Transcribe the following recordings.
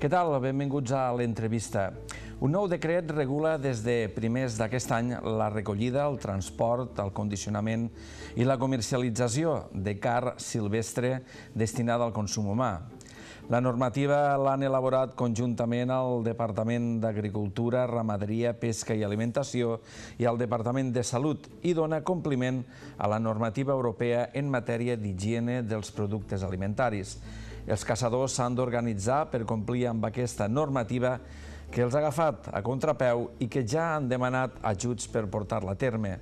Què tal? Benvinguts a l'entrevista. Un nou decret regula des de primers d'aquest any la recollida, el transport, el condicionament i la comercialització de car silvestre destinada al consum humà. La normativa l'han elaborat conjuntament al Departament d'Agricultura, Ramaderia, Pesca i Alimentació i al Departament de Salut i dona compliment a la normativa europea en matèria d'higiene dels productes alimentaris. Els caçadors s'han d'organitzar per complir amb aquesta normativa que els ha agafat a contrapeu i que ja han demanat ajuts per portar-la a terme.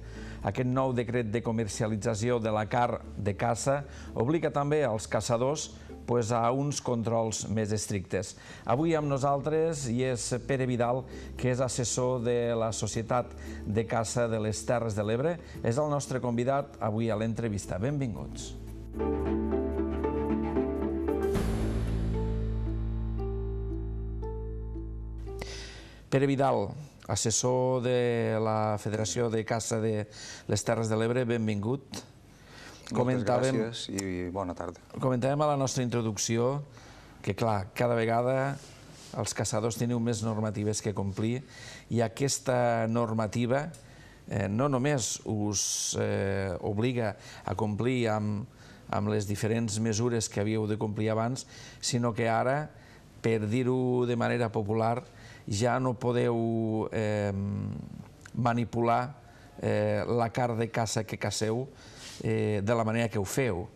Aquest nou decret de comercialització de la car de caça obliga també als caçadors pues, a uns controls més estrictes. Avui amb nosaltres hi és Pere Vidal, que és assessor de la Societat de Caça de les Terres de l'Ebre. És el nostre convidat avui a l'entrevista. Benvinguts. Benvinguts. Pere Vidal, assessor de la Federació de Caça de les Terres de l'Ebre, benvingut. Moltes comentàvem, gràcies i bona tarda. Comentàvem a la nostra introducció que, clar, cada vegada els caçadors teniu més normatives que complir i aquesta normativa eh, no només us eh, obliga a complir amb, amb les diferents mesures que havíeu de complir abans, sinó que ara, per dir-ho de manera popular, ja no podeu eh, manipular eh, la car de caça que caceu eh, de la manera que ho feu.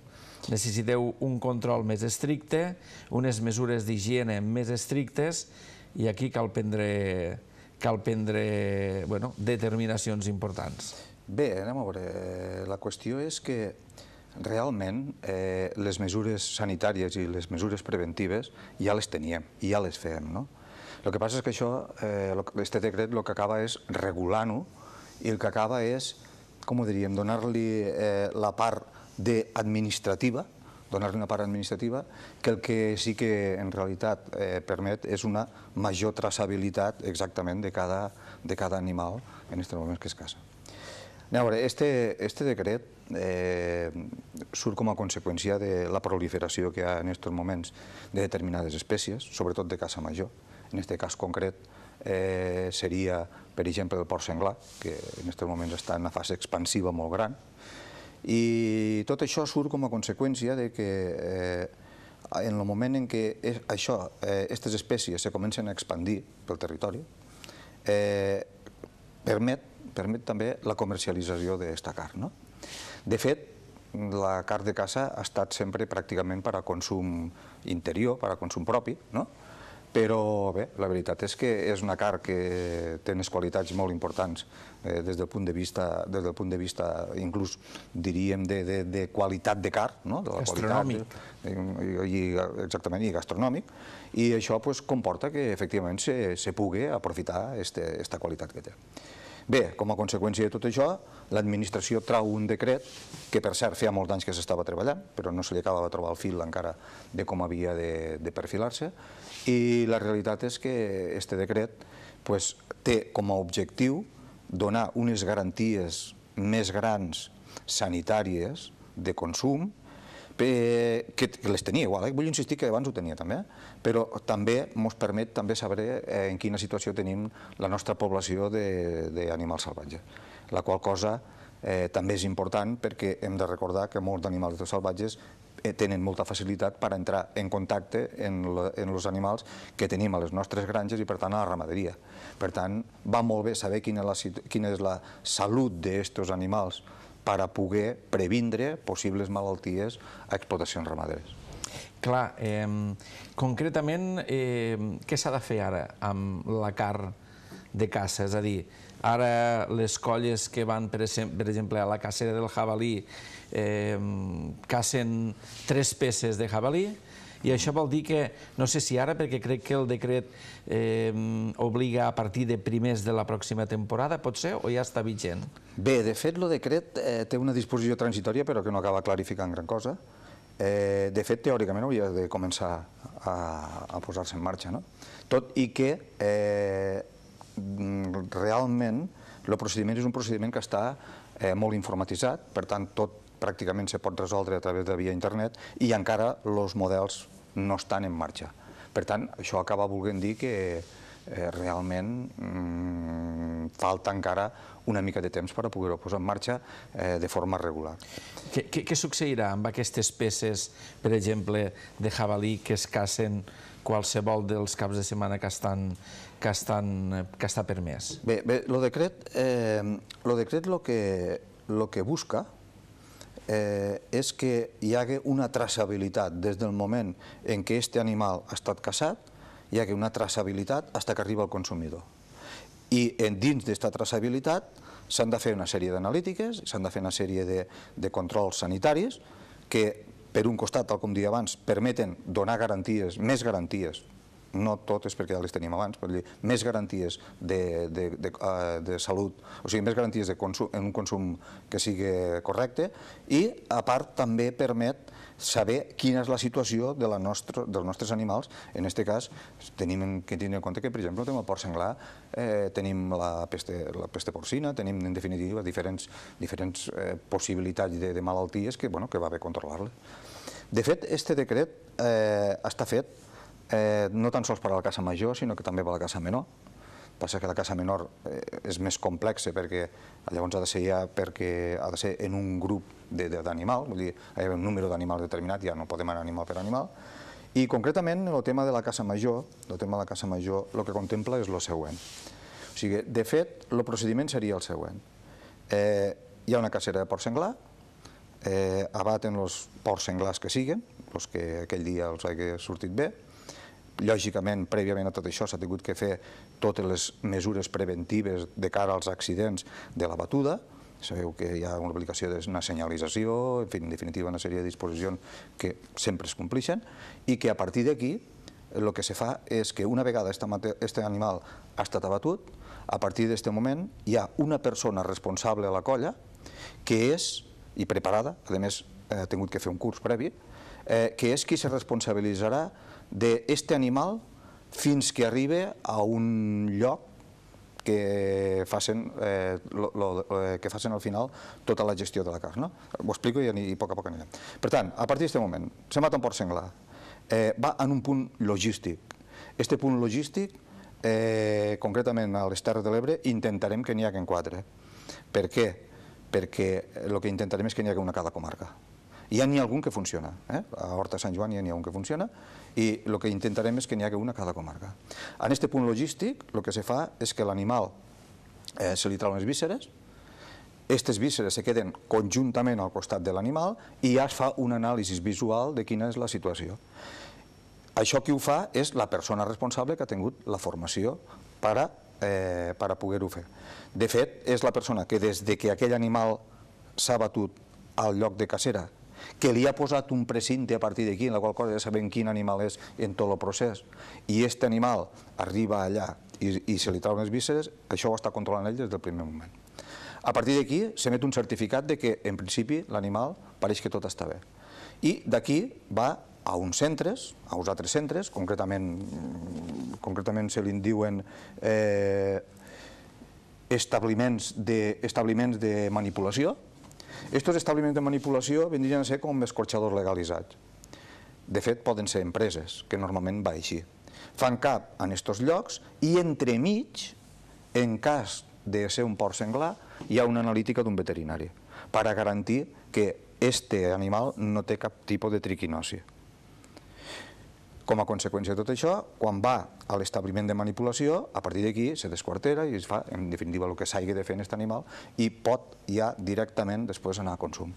Necessiteu un control més estricte, unes mesures d'higiene més estrictes i aquí cal prendre, cal prendre bueno, determinacions importants. Bé, anem a veure. La qüestió és que realment eh, les mesures sanitàries i les mesures preventives ja les teníem i ja les fem, no? El que passa és que això, eh, este decret, el que acaba és regular-ho i el que acaba és, com ho diríem, donar-li eh, la part administrativa, donar-li una part administrativa, que el que sí que en realitat eh, permet és una major traçabilitat exactament de cada, de cada animal en aquest moment que es casa. A veure, este, este decret eh, surt com a conseqüència de la proliferació que hi ha en aquests moments de determinades espècies, sobretot de caça major, en aquest cas concret eh, seria, per exemple, el port senglar, que en aquest moment està en una fase expansiva molt gran, i tot això surt com a conseqüència de que eh, en el moment en què això, eh, aquestes espècies se comencen a expandir pel territori, eh, permet, permet també la comercialització d'aquesta carn. No? De fet, la carn de caça ha estat sempre pràcticament per a consum interior, per a consum propi, no? Però bé, la veritat és que és una car que té unes qualitats molt importants eh, des del punt de vista, des del punt de vista inclús diríem de, de, de qualitat de car, no? de la gastronòmic. Qualitat, i, i, exactament, i gastronòmic, i això pues, comporta que efectivament se, se pugui aprofitar aquesta qualitat que té. Bé, com a conseqüència de tot això, l'administració trau un decret que, per cert, feia molts anys que s'estava treballant, però no se li acabava de trobar el fil encara de com havia de, de perfilar-se, i la realitat és que este decret pues, té com a objectiu donar unes garanties més grans sanitàries de consum que, les tenia igual, eh? vull insistir que abans ho tenia també, però també ens permet també saber eh, en quina situació tenim la nostra població d'animals salvatges, la qual cosa eh, també és important perquè hem de recordar que molts d'animals salvatges eh, tenen molta facilitat per entrar en contacte en, els animals que tenim a les nostres granges i per tant a la ramaderia. Per tant, va molt bé saber quina, la, és la salut d'aquests animals per a poder previndre possibles malalties a explotacions ramaderes. Clar, concretament, què s'ha de fer ara amb la carn de caça? És a dir, ara les colles que van, per exemple, a la cacera del jabalí, cacen tres peces de jabalí, i això vol dir que, no sé si ara, perquè crec que el decret eh, obliga a partir de primers de la pròxima temporada, pot ser, o ja està vigent? Bé, de fet, el decret eh, té una disposició transitòria, però que no acaba clarificant gran cosa. Eh, de fet, teòricament hauria de començar a, a posar-se en marxa, no? Tot i que eh, realment el procediment és un procediment que està eh, molt informatitzat, per tant, tot pràcticament se pot resoldre a través de via internet i encara els models no estan en marxa. Per tant, això acaba volent dir que eh, realment mm, falta encara una mica de temps per a poder-ho posar en marxa eh, de forma regular. Què, què, què succeirà amb aquestes peces, per exemple, de jabalí que es cacen qualsevol dels caps de setmana que estan que, estan, que està permès? Bé, bé lo decret, eh, lo decret lo que, lo que busca eh, és que hi hagi una traçabilitat des del moment en què aquest animal ha estat caçat, hi hagi una traçabilitat fins que arriba al consumidor. I en dins d'aquesta traçabilitat s'han de fer una sèrie d'analítiques, s'han de fer una sèrie de, de controls sanitaris que, per un costat, tal com dia abans, permeten donar garanties, més garanties no totes perquè ja les tenim abans, per dir, més garanties de, de, de, uh, de salut, o sigui, més garanties de consum, en un consum que sigui correcte i, a part, també permet saber quina és la situació de la dels nostres animals. En aquest cas, tenim que tenir en compte que, per exemple, tenim el porc senglar, eh, tenim la peste, la peste porcina, tenim, en definitiva, diferents, diferents eh, possibilitats de, de malalties que, bueno, que va bé controlar-les. De fet, este decret eh, està fet eh, no tan sols per a la casa major, sinó que també per a la casa menor, passa que la casa menor eh, és més complexa perquè llavors ha de ser ja perquè ha de ser en un grup d'animal, vull dir, hi ha un número d'animals determinat, ja no podem anar animal per animal, i concretament el tema de la casa major, el tema de la casa major, el que contempla és el següent. O sigui, de fet, el procediment seria el següent. Eh, hi ha una cacera de porc senglar, eh, abaten els porcs senglars que siguen, els que aquell dia els hagi sortit bé, Lògicament, prèviament a tot això s'ha tingut que fer totes les mesures preventives de cara als accidents de la batuda, sabeu que hi ha una aplicació d'una senyalització, en, fi, en definitiva una sèrie de disposicions que sempre es compleixen, i que a partir d'aquí el que se fa és que una vegada aquest animal ha estat abatut, a partir d'aquest moment hi ha una persona responsable a la colla que és, i preparada, a més ha tingut que fer un curs previ, eh, que és qui se responsabilitzarà d'aquest animal fins que arribi a un lloc que facin, eh, lo, eh, que al final tota la gestió de la carn. No? Ho explico i, i a poc a poc anirem. Per tant, a partir d'aquest moment, se mata un porc senglar, eh, va en un punt logístic. Este punt logístic, eh, concretament a les Terres de l'Ebre, intentarem que n'hi hagi quatre. Per què? Perquè el que intentarem és que n'hi hagi una cada comarca. N'hi ha algun que funciona, eh? a Horta Sant Joan n'hi ha un que funciona, i el que intentarem és que n'hi hagi una a cada comarca. En aquest punt logístic, el que se fa és que l'animal eh, se li trauen les vísceres, aquestes vísceres se queden conjuntament al costat de l'animal i ja es fa un anàlisi visual de quina és la situació. Això qui ho fa és la persona responsable que ha tingut la formació per a, eh, poder-ho fer. De fet, és la persona que des de que aquell animal s'ha batut al lloc de cacera que li ha posat un precinte a partir d'aquí, en la qual cosa ja sabem quin animal és en tot el procés, i aquest animal arriba allà i, i se li trauen les vísceres, això ho està controlant ell des del primer moment. A partir d'aquí s'emet un certificat de que, en principi, l'animal pareix que tot està bé. I d'aquí va a uns centres, a uns altres centres, concretament, concretament se li diuen eh, establiments, de, establiments de manipulació, aquests establiments de manipulació vindrien a ser com escorxadors legalitzats. De fet, poden ser empreses, que normalment va així. Fan cap en aquests llocs i entremig, en cas de ser un porc senglar, hi ha una analítica d'un veterinari per a garantir que este animal no té cap tipus de triquinosi. Com a conseqüència de tot això, quan va a l'establiment de manipulació, a partir d'aquí se desquartera i es fa, en definitiva, el que s'hagi de fer en aquest animal i pot ja directament després anar a consum.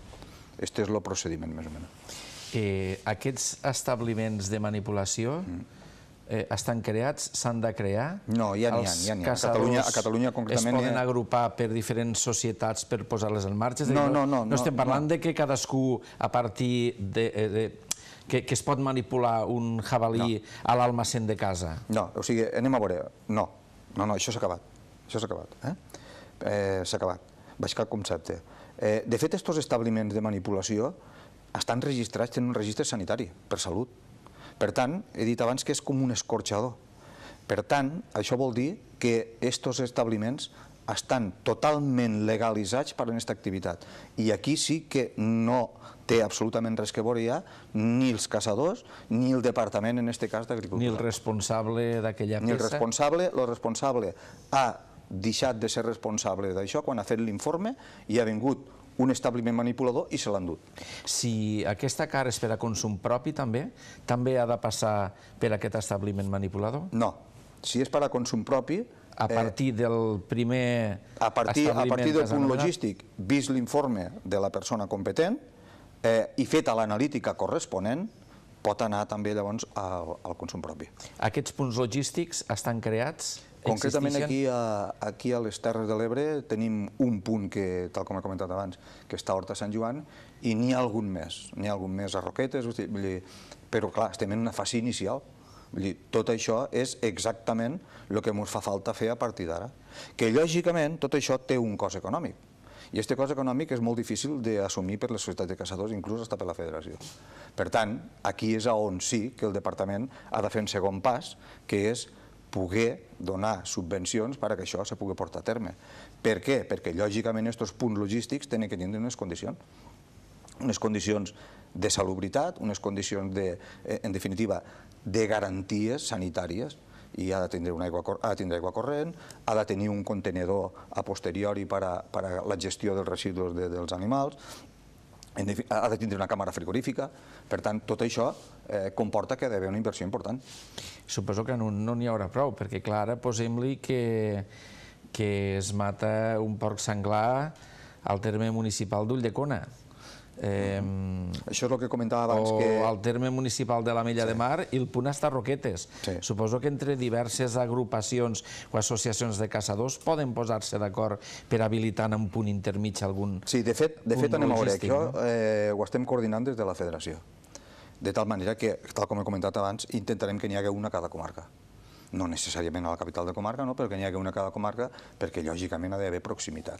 Este és el procediment, més o menys. Eh, aquests establiments de manipulació mm. eh, estan creats, s'han de crear? No, ja n'hi ha, ja n'hi ha. A Catalunya, a Catalunya concretament... Es poden agrupar per diferents societats per posar-les en marxa? No, no, no. No estem parlant no. de que cadascú, a partir de, eh, de, que, que es pot manipular un jabalí no. a l'almacén de casa? No, o sigui, anem a veure. No, no, no, això s'ha acabat. Això s'ha acabat. Eh? Eh, s'ha acabat. Vaig cap concepte. Eh, de fet, aquests establiments de manipulació estan registrats, tenen un registre sanitari per salut. Per tant, he dit abans que és com un escorxador. Per tant, això vol dir que aquests establiments estan totalment legalitzats per a aquesta activitat. I aquí sí que no té absolutament res que veure ja ni els caçadors ni el Departament, en aquest cas, d'Agricultura. Ni el responsable d'aquella peça? Ni el responsable, el responsable ha deixat de ser responsable d'això quan ha fet l'informe i ha vingut un establiment manipulador i se l'han dut. Si aquesta carn és per a consum propi també, també ha de passar per aquest establiment manipulador? No. Si és per a consum propi... A eh, partir eh, del primer a partir, a partir del punt logístic, vist l'informe de la persona competent eh, i feta l'analítica corresponent, pot anar també llavors al, al consum propi. Aquests punts logístics estan creats Concretament aquí a, aquí a les Terres de l'Ebre tenim un punt que, tal com he comentat abans, que està a Horta Sant Joan, i n'hi ha algun més, n'hi ha algun més a Roquetes, vull dir, però clar, estem en una fase inicial. Vull dir, tot això és exactament el que ens fa falta fer a partir d'ara. Que lògicament tot això té un cost econòmic, i aquest cost econòmic és molt difícil d'assumir per les societats de caçadors, inclús fins per la federació. Per tant, aquí és on sí que el departament ha de fer un segon pas, que és poder donar subvencions per a que això se pugui portar a terme. Per què? Perquè, lògicament, aquests punts logístics tenen que tenir unes condicions. Unes condicions de salubritat, unes condicions, de, eh, en definitiva, de garanties sanitàries i ha de tindre, una aigua, ha de tindre aigua corrent, ha de tenir un contenedor a posteriori per a, per a la gestió dels residus de, dels animals, ha de tindre una càmera frigorífica, per tant, tot això eh, comporta que ha d'haver una inversió important. Suposo que no n'hi no haurà prou, perquè clar, ara posem-li que, que es mata un porc senglar al terme municipal d'Ulldecona. Eh, Això és el que comentava abans. O que... al terme municipal de la Mella sí. de Mar i el punt està Roquetes. Sí. Suposo que entre diverses agrupacions o associacions de caçadors poden posar-se d'acord per habilitar en un punt intermig algun Sí, de fet, de fet anem a veure, això eh, ho estem coordinant des de la federació. De tal manera que, tal com he comentat abans, intentarem que n'hi hagi una a cada comarca no necessàriament a la capital de comarca, no? però que n'hi hagi una a cada comarca, perquè lògicament ha d'haver proximitat.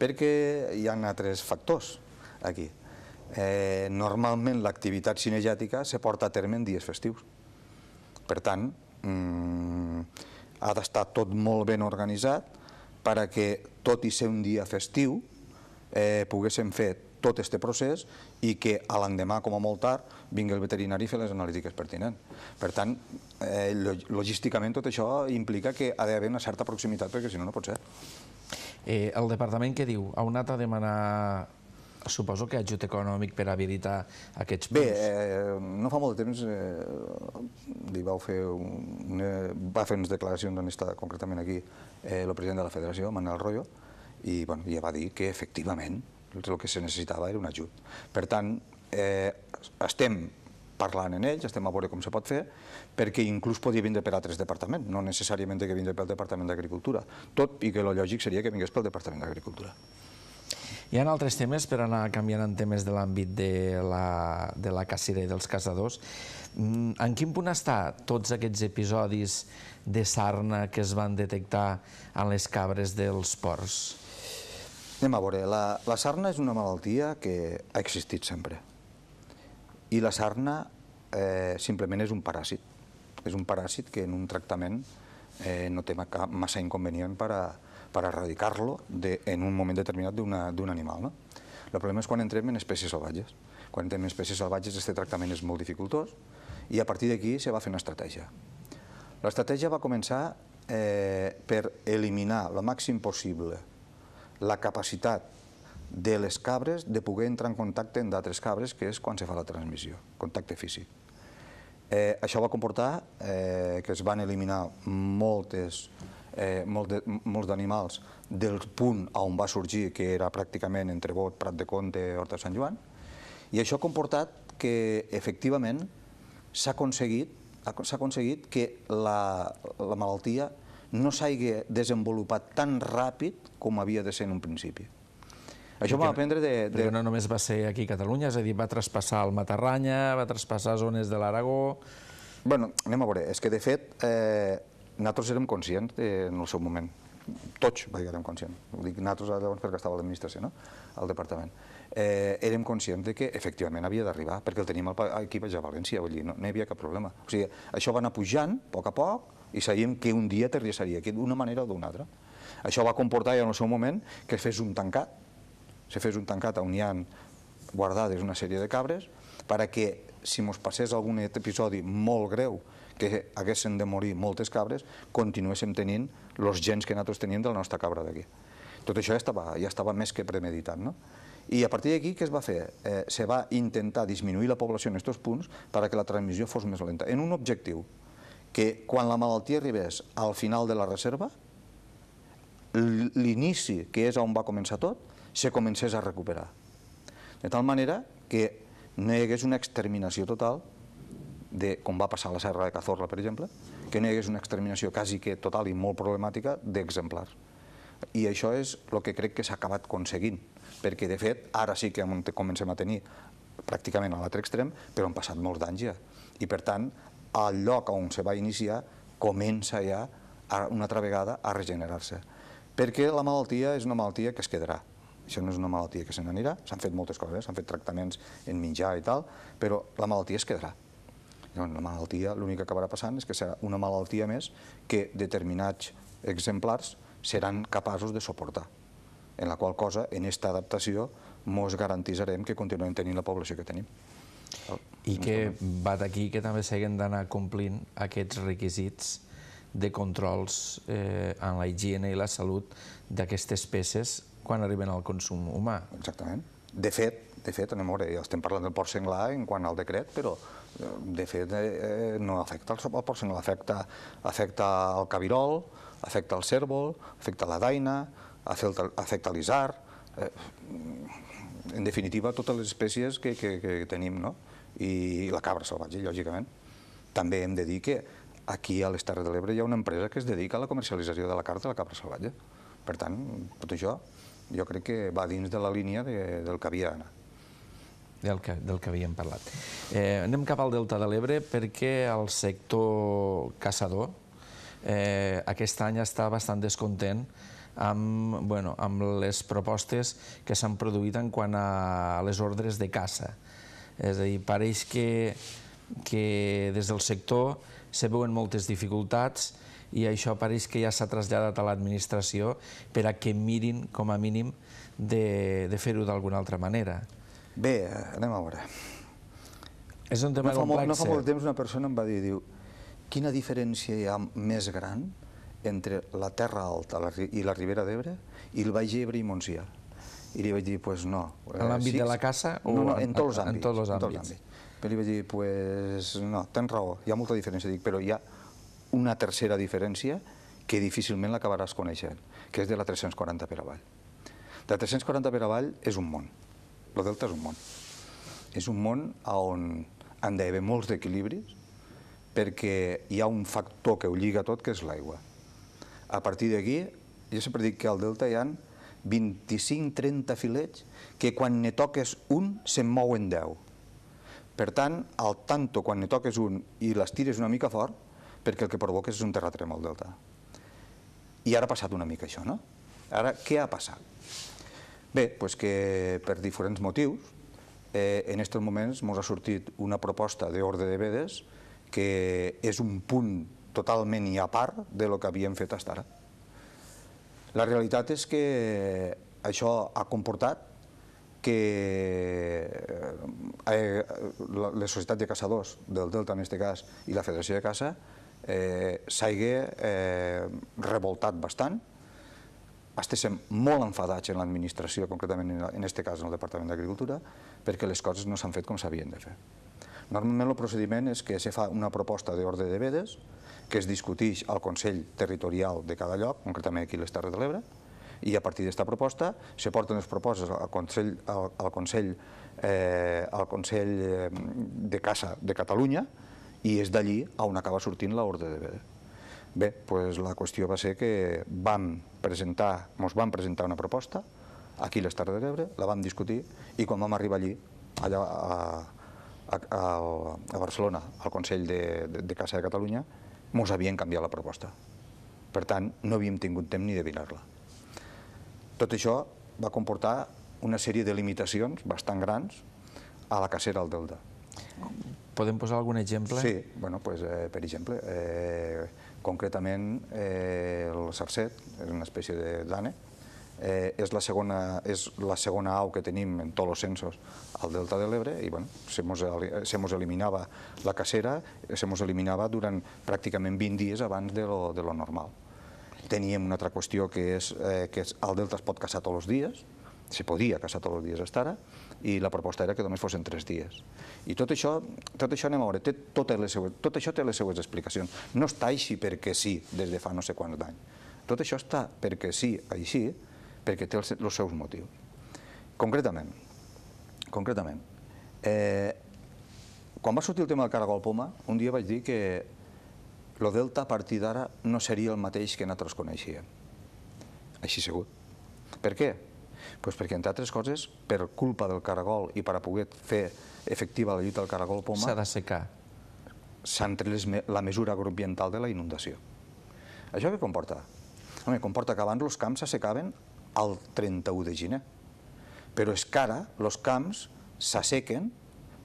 Perquè hi ha altres factors aquí eh, normalment l'activitat cinegètica se porta a terme en dies festius. Per tant, mm, ha d'estar tot molt ben organitzat per a que, tot i ser un dia festiu, eh, poguéssim fer tot aquest procés i que l'endemà, com a molt tard, vingui el veterinari a fer les analítiques pertinents. Per tant, eh, logísticament tot això implica que ha d'haver una certa proximitat, perquè si no, no pot ser. Eh, el departament què diu? Ha anat a demanar Suposo que ajut econòmic per habilitar aquests punts. Bé, eh, no fa molt de temps eh, li vau fer una, va fer unes declaracions on està concretament aquí eh, el president de la federació, Manuel Rollo, i bueno, ja va dir que efectivament el que se necessitava era un ajut. Per tant, eh, estem parlant en ells, estem a veure com se pot fer, perquè inclús podria vindre per altres departaments, no necessàriament que vindre pel Departament d'Agricultura, tot i que el lògic seria que vingués pel Departament d'Agricultura. Hi ha altres temes, per anar canviant en temes de l'àmbit de, la, de la cacera i dels caçadors. Mm, en quin punt està tots aquests episodis de sarna que es van detectar en les cabres dels ports? Anem a veure, la, la sarna és una malaltia que ha existit sempre. I la sarna eh, simplement és un paràsit. És un paràsit que en un tractament eh, no té massa inconvenient per a, per erradicar-lo en un moment determinat d'un animal. No? El problema és quan entrem en espècies salvatges. Quan entrem en espècies salvatges, aquest tractament és molt dificultós i a partir d'aquí se va fer una estratègia. L'estratègia va començar eh, per eliminar el màxim possible la capacitat de les cabres de poder entrar en contacte amb d'altres cabres, que és quan se fa la transmissió, contacte físic. Eh, això va comportar eh, que es van eliminar moltes eh, molt de, molts d'animals del punt on va sorgir, que era pràcticament entre Bot, Prat de Conte, Horta de Sant Joan, i això ha comportat que efectivament s'ha aconseguit, aconseguit que la, la malaltia no s'hagi desenvolupat tan ràpid com havia de ser en un principi. Això va aprendre de, de... Perquè no només va ser aquí a Catalunya, és a dir, va traspassar el Matarranya, va traspassar zones de l'Aragó... Bueno, anem a veure, és que de fet eh, nosaltres érem conscients en el seu moment, tots érem conscients, ho dic nosaltres llavors perquè estava a l'administració, no? al departament, eh, érem conscients de que efectivament havia d'arribar, perquè el teníem aquí a València, vull dir, no, no hi havia cap problema. O sigui, això va anar pujant, a poc a poc, i sabíem que un dia aterrissaria, que d'una manera o d'una altra. Això va comportar ja en el seu moment que es fes un tancat, se fes un tancat on hi ha guardades una sèrie de cabres perquè si mos passés algun episodi molt greu que haguessin de morir moltes cabres, continuéssim tenint els gens que nosaltres teníem de la nostra cabra d'aquí. Tot això ja estava, ja estava més que premeditat. No? I a partir d'aquí, què es va fer? Eh, se va intentar disminuir la població en aquests punts perquè la transmissió fos més lenta, en un objectiu, que quan la malaltia arribés al final de la reserva, l'inici, que és on va començar tot, se comencés a recuperar. De tal manera que no hi hagués una exterminació total, de, com va passar a la Serra de Cazorla, per exemple, que no hi hagués una exterminació quasi que total i molt problemàtica d'exemplars. I això és el que crec que s'ha acabat aconseguint, perquè de fet ara sí que comencem a tenir pràcticament a l'altre extrem, però han passat molts d'anys ja. I per tant, el lloc on se va iniciar comença ja una altra vegada a regenerar-se. Perquè la malaltia és una malaltia que es quedarà. Això no és una malaltia que se n'anirà, s'han fet moltes coses, s'han fet tractaments en menjar i tal, però la malaltia es quedarà. La malaltia, l'únic que acabarà passant és que serà una malaltia més que determinats exemplars seran capaços de suportar. En la qual cosa, en aquesta adaptació, mos garantitzarem que continuem tenint la població que tenim. I que va d'aquí que també s'haguen d'anar complint aquests requisits de controls eh, en la higiene i la salut d'aquestes peces quan arriben al consum humà. Exactament. De fet, de fet, anem a veure, ja estem parlant del porc senglar en quant al decret, però eh, de fet eh, no afecta el, porc senglar, afecta, el cabirol, afecta el cèrvol, afecta la daina, afecta, afecta l'isar, eh, en definitiva totes les espècies que, que, que tenim, no? I la cabra salvatge, lògicament. També hem de dir que aquí a les Terres de l'Ebre hi ha una empresa que es dedica a la comercialització de la carta de la cabra salvatge. Per tant, tot això jo crec que va dins de la línia de, del que havia d'anar. Del que, del que havíem parlat. Eh, anem cap al Delta de l'Ebre perquè el sector caçador eh, aquest any està bastant descontent amb, bueno, amb les propostes que s'han produït en quant a les ordres de caça. És a dir, pareix que, que des del sector se veuen moltes dificultats i això pareix que ja s'ha traslladat a l'administració per a que mirin, com a mínim, de, de fer-ho d'alguna altra manera. Bé, anem a veure. És un tema no complex. no fa molt temps una persona em va dir, diu, quina diferència hi ha més gran entre la Terra Alta i la Ribera d'Ebre i el Baix Ebre i Montsià? I li vaig dir, pues no. En l'àmbit sí, de la caça? O no, no, en tots els àmbits. En tots els àmbits. Tots. Però li vaig dir, pues no, tens raó, hi ha molta diferència. Dic, però hi ha una tercera diferència que difícilment l'acabaràs coneixent, que és de la 340 per avall. De 340 per avall és un món. El delta és un món. És un món on han d'haver molts equilibris perquè hi ha un factor que ho lliga tot, que és l'aigua. A partir d'aquí, jo sempre dic que al delta hi ha 25-30 filets que quan ne toques un se'n mouen 10. Per tant, al tanto, quan ne toques un i les tires una mica fort, perquè el que provoca és un terratrèmol delta. I ara ha passat una mica això, no? Ara, què ha passat? Bé, doncs que per diferents motius, eh, en aquests moments ens ha sortit una proposta d'ordre de vedes que és un punt totalment i a part de lo que havíem fet fins ara. La realitat és que això ha comportat que eh, Societat de Caçadors del Delta, en aquest cas, i la Federació de Caça, eh, s'hagué eh, revoltat bastant, estéssim molt enfadats en l'administració, concretament en aquest cas en el Departament d'Agricultura, perquè les coses no s'han fet com s'havien de fer. Normalment el procediment és que se fa una proposta d'ordre de vedes, que es discuteix al Consell Territorial de cada lloc, concretament aquí les Terres de l'Ebre, i a partir d'aquesta proposta se porten les propostes al Consell, al, Consell, eh, al Consell eh, de Caça de Catalunya, i és d'allí on acaba sortint l'ordre de veda. Bé, doncs la qüestió va ser que vam presentar, ens vam presentar una proposta, aquí a les Terres de l'Ebre, la vam discutir, i quan vam arribar allí, allà a, a, a, a Barcelona, al Consell de, de, de Casa de Catalunya, ens havien canviat la proposta. Per tant, no havíem tingut temps ni de mirar-la. Tot això va comportar una sèrie de limitacions bastant grans a la cacera al Delta. Podem posar algun exemple? Sí, bueno, pues, eh, per exemple, eh, concretament eh, el sarcet, és una espècie de dane, eh, és, la segona, és la segona au que tenim en tots els censos al Delta de l'Ebre i bueno, se mos, se mos eliminava la cacera, se mos eliminava durant pràcticament 20 dies abans de lo, de lo normal. Teníem una altra qüestió que és eh, que el Delta es pot caçar tots els dies, se podia caçar tots els dies fins ara, i la proposta era que només fossin tres dies. I tot això, tot això anem a veure, té totes les tot això té les seues explicacions. No està així perquè sí, des de fa no sé quants d'anys. Tot això està perquè sí, així, perquè té els, seus motius. Concretament, concretament, eh, quan va sortir el tema del caragol poma, un dia vaig dir que el delta a partir d'ara no seria el mateix que nosaltres coneixíem. Així segut. Per què? Pues perquè, entre altres coses, per culpa del caragol i per a poder fer efectiva la lluita del caragol poma... S'ha de secar. S'ha entret la mesura agroambiental de la inundació. Això què comporta? Home, comporta que abans els camps s'assecaven al 31 de gener. Però és que ara els camps s'assequen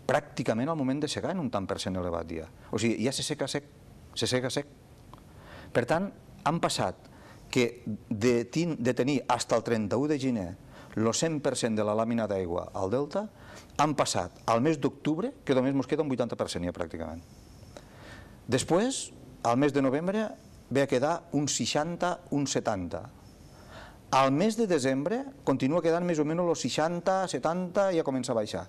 pràcticament al moment de secar en un tant per cent elevat ja. O sigui, ja se seca sec, se seca sec. Per tant, han passat que de, de tenir fins al 31 de gener el 100% de la làmina d'aigua al delta, han passat al mes d'octubre, que només ens queda un 80% ja pràcticament. Després, al mes de novembre, ve a quedar un 60, un 70. Al mes de desembre continua quedant més o menys els 60, 70, ja comença a baixar.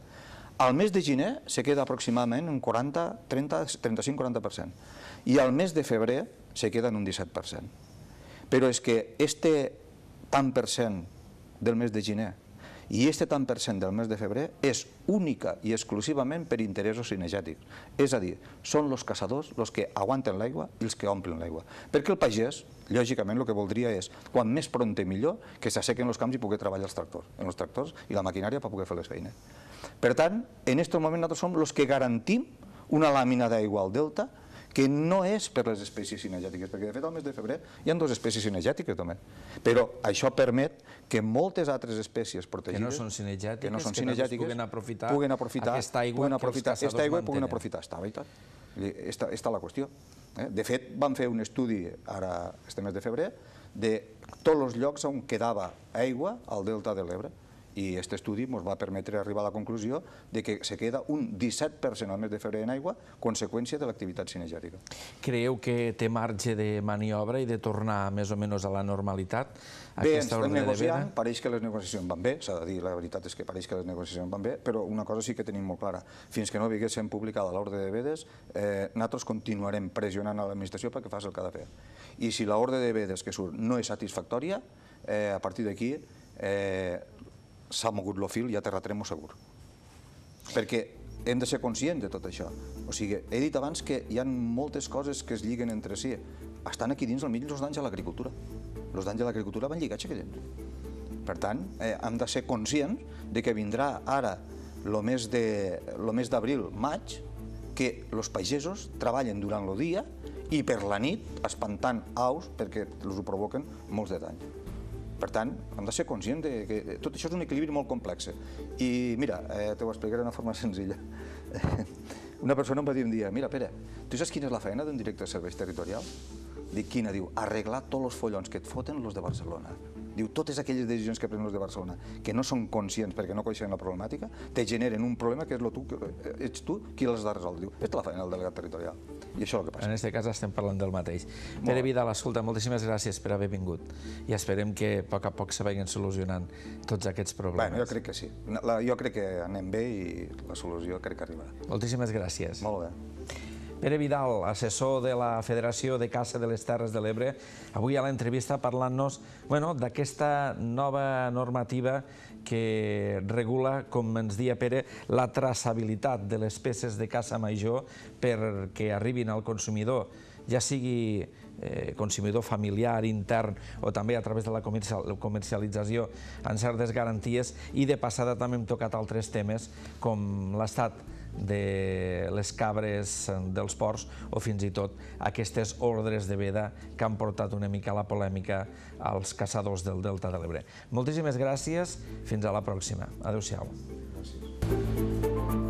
Al mes de gener se queda aproximadament un 40, 30, 35-40%. I al mes de febrer se queda en un 17%. Però és que este tant per cent del mes de gener i este tant per cent del mes de febrer és única i exclusivament per interessos cinegètics. És a dir, són els caçadors els que aguanten l'aigua i els que omplen l'aigua. Perquè el pagès, lògicament, el que voldria és, quan més pronte millor, que s'assequen els camps i pugui treballar els tractors, en els tractors i la maquinària per poder fer les feines. Per tant, en aquest moment nosaltres som els que garantim una làmina d'aigua al delta que no és per les espècies cinegètiques, perquè de fet al mes de febrer hi ha dues espècies cinegètiques també. Però això permet que moltes altres espècies protegides... Que no són cinegètiques, que, no són cinegètiques, puguen aprofitar, puguen aprofitar aquesta aigua puguen aprofitar, que els aquesta aigua puguen aprofitar esta veritat. Esta, esta la qüestió. Eh? De fet, vam fer un estudi ara, este mes de febrer, de tots els llocs on quedava aigua al delta de l'Ebre i aquest estudi ens va permetre arribar a la conclusió de que se queda un 17% al mes de febrer en aigua, conseqüència de l'activitat cinegètica. Creieu que té marge de maniobra i de tornar més o menys a la normalitat? Bé, ens estem negociant, pareix que les negociacions van bé, s'ha de dir, la veritat és que pareix que les negociacions van bé, però una cosa sí que tenim molt clara, fins que no viguéssim publicada l'ordre de vedes, eh, nosaltres continuarem pressionant a l'administració perquè faci el que ha de fer. I si l'ordre de vedes que surt no és satisfactòria, eh, a partir d'aquí eh, s'ha mogut el fil i ha terratremo segur. Perquè hem de ser conscients de tot això. O sigui, he dit abans que hi ha moltes coses que es lliguen entre si. Estan aquí dins mig els danys a l'agricultura. Els danys a l'agricultura van lligats dins. Per tant, eh, hem de ser conscients de que vindrà ara el mes d'abril, maig, que els pagesos treballen durant el dia i per la nit espantant aus perquè els ho provoquen molts de danys. Per tant, hem de ser conscients de que tot això és un equilibri molt complex. I mira, eh, t'ho explicaré d'una forma senzilla. Una persona em va dir un dia, mira, Pere, tu saps quina és la feina d'un director de serveis territorial? Dic, quina? Diu, arreglar tots els follons que et foten els de Barcelona. Diu, totes aquelles decisions que prenen els de Barcelona, que no són conscients perquè no coneixen la problemàtica, te generen un problema que és lo tu, eh, ets tu qui les ha de resoldre. Diu, és la feina del delegat territorial. I això és el que passa. En aquest cas estem parlant del mateix. Molt Pere Vidal, escolta, moltíssimes gràcies per haver vingut i esperem que a poc a poc se vagin solucionant tots aquests problemes. Bueno, jo crec que sí. La, jo crec que anem bé i la solució crec que arribarà. Moltíssimes gràcies. Molt bé. Pere Vidal, assessor de la Federació de Caça de les Terres de l'Ebre, avui a l'entrevista parlant-nos bueno, d'aquesta nova normativa que regula, com ens dia Pere, la traçabilitat de les peces de caça major perquè arribin al consumidor, ja sigui eh, consumidor familiar, intern o també a través de la comercialització en certes garanties i de passada també hem tocat altres temes com l'estat de les cabres dels ports o fins i tot aquestes ordres de veda que han portat una mica la polèmica als caçadors del Delta de l'Ebre. Moltíssimes gràcies, fins a la pròxima. Adéu-siau. Gràcies.